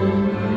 Amen.